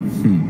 Hmm.